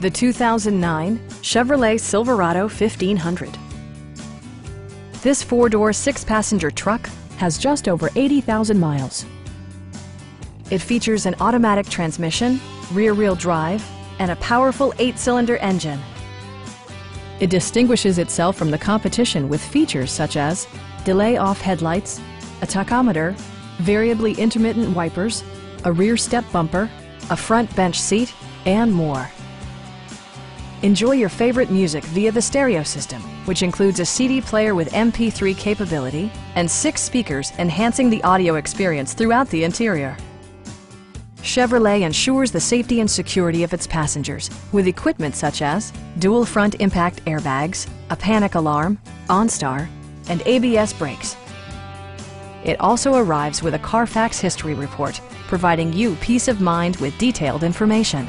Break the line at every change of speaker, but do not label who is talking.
the 2009 Chevrolet Silverado 1500. This four-door, six-passenger truck has just over 80,000 miles. It features an automatic transmission, rear-wheel drive, and a powerful eight-cylinder engine. It distinguishes itself from the competition with features such as delay-off headlights, a tachometer, variably intermittent wipers, a rear step bumper, a front bench seat, and more. Enjoy your favorite music via the stereo system, which includes a CD player with MP3 capability and six speakers enhancing the audio experience throughout the interior. Chevrolet ensures the safety and security of its passengers with equipment such as dual front impact airbags, a panic alarm, OnStar, and ABS brakes. It also arrives with a Carfax history report, providing you peace of mind with detailed information.